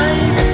time.